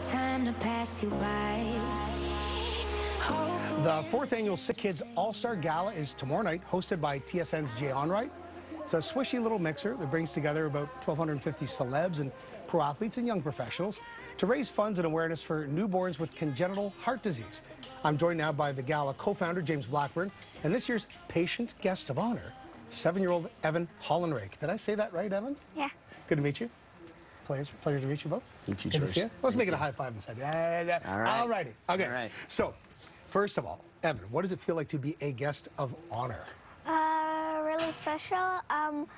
the time to pass you by. The fourth annual Sick Kids All-Star Gala is tomorrow night, hosted by TSN's Jay Onrait. It's a swishy little mixer that brings together about 1,250 celebs and pro athletes and young professionals to raise funds and awareness for newborns with congenital heart disease. I'm joined now by the Gala co-founder, James Blackburn, and this year's patient guest of honor, seven-year-old Evan Hollinrake. Did I say that right, Evan? Yeah. Good to meet you. Pleasure, pleasure to meet you both. Meet you, Good to see you. Let's Thank make it a high five instead. Yeah, yeah, yeah. All right. All righty. Okay. All right. So, first of all, Evan, what does it feel like to be a guest of honor? Uh, really special. Um,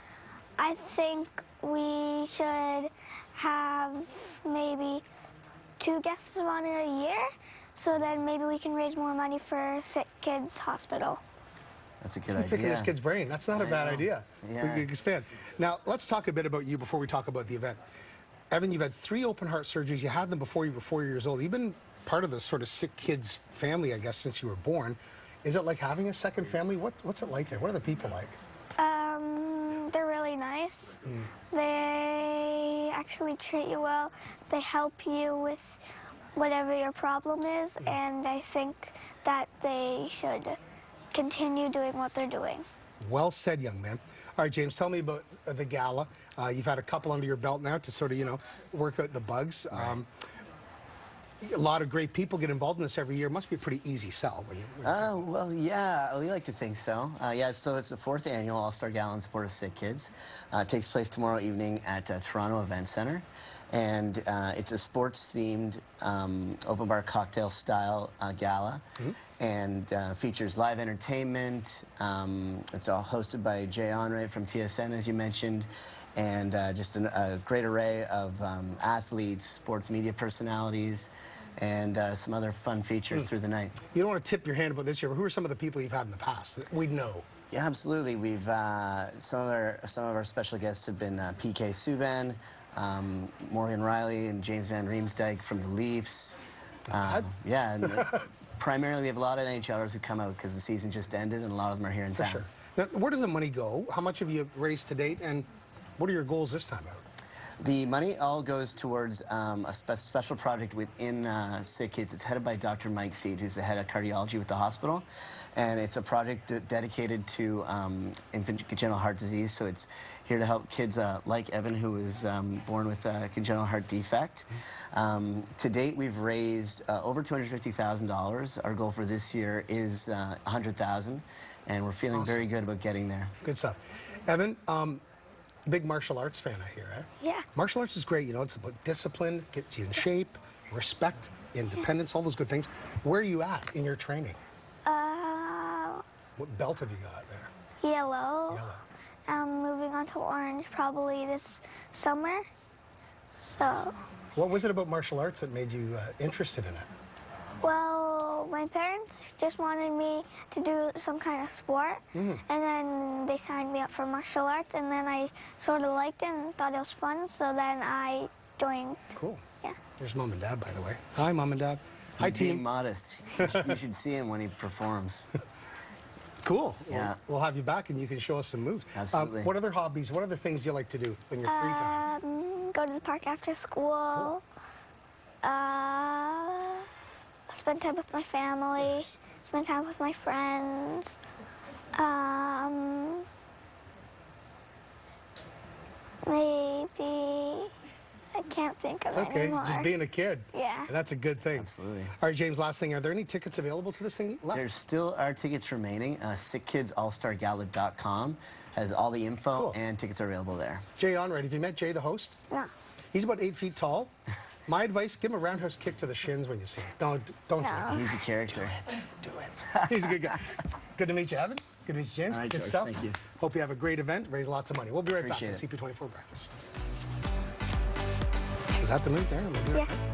I think we should have maybe two guests of honor a year, so then maybe we can raise more money for Sick Kids Hospital. That's a good idea. Picking idea. this kid's brain. That's not a I bad know. idea. Yeah. We can expand. Now, let's talk a bit about you before we talk about the event. Evan, you've had three open heart surgeries. You had them before you were four years old. You've been part of the sort of sick kids family, I guess, since you were born. Is it like having a second family? What, what's it like there? What are the people like? Um, they're really nice. They actually treat you well. They help you with whatever your problem is, and I think that they should continue doing what they're doing. Well said, young man. All right, James, tell me about uh, the gala. Uh, you've had a couple under your belt now to sort of, you know, work out the bugs. Um, a lot of great people get involved in this every year. It must be a pretty easy sell. When you, when you- Oh, well, yeah, we like to think so. Uh, yeah, so it's the fourth annual All-Star Gala in support of Sick Kids. Uh, it takes place tomorrow evening at uh, Toronto Event Center. And uh, it's a sports-themed um, open bar cocktail-style uh, gala. And uh, features live entertainment. Um, it's all hosted by Jay Onrait from TSN, as you mentioned. And uh, just an, a great array of um, athletes, sports media personalities, and uh, some other fun features through the night. you don't want to tip your hand about this year, but who are some of the people you've had in the past that we know? Yeah, absolutely. We've uh, some of our some of our special guests have been uh, PK Subban, um, Morgan Rielly, and James Van Riemsdyk from the Leafs. Uh, yeah, and uh, primarily we have a lot of NHLers who come out because the season just ended, and a lot of them are here in For town. sure. Now, where does the money go? How much have you raised to date, and what are your goals this time out? The money all goes towards um, a spe- special project within uh, Sick Kids. It's headed by Dr. Mike Seed, who's the head of cardiology with the hospital. And it's a project dedicated to um, infant congenital heart disease. So it's here to help kids uh, like Evan, who was um, born with a congenital heart defect. Um, to date, we've raised uh, over $250,000. Our goal for this year is uh, 100000 and we're feeling very good about getting there. Good stuff. Evan, um, big martial arts fan, I hear, eh? Yeah. Martial arts is great. You know, it's about discipline, gets you in shape, respect, independence, all those good things. Where are you at in your training? Uh, What belt have you got there? yellow. Yellow. I'm moving on to orange probably this summer. So, What was it about martial arts that made you uh, interested in it? Well, my parents just wanted me to do some kind of sport, and then they signed me up for martial arts, and then I sort of liked it and thought it was fun, so then I joined. Cool. Yeah. There's mom and dad, by the way. Hi, mom and dad. Hi, He's being team. modest. you should see him when he performs. Cool. Yeah. We'll have you back and you can show us some moves. Um, Absolutely. what other hobbies, what other things do you like to do in your free time? Um, go to the park after school. Uh, spend time with my family. Spend time with my friends. Um, maybe I can't think of It's okay. anymore. Just being a kid. Yeah. That's a good thing. Absolutely. All right, James, last thing. Are there any tickets available to this thing left? There's still are tickets remaining. Uh, SickKidsAllStarGala.com has all the info Cool. and tickets are available there. Jay Onrait, have you met Jay, the host? no. He's about eight feet tall. My advice, give him a roundhouse kick to the shins when you see him. Don't, don't No. do He's a character. it. Do it. He's a good guy. Good to meet you, Evan. Good to meet you, James. All right, good George, stuff. thank you. Hope you have a great event. Raise lots of money. We'll be right Appreciate back it. on CP24 Breakfast. Is that the move there? We'll right Yeah. back.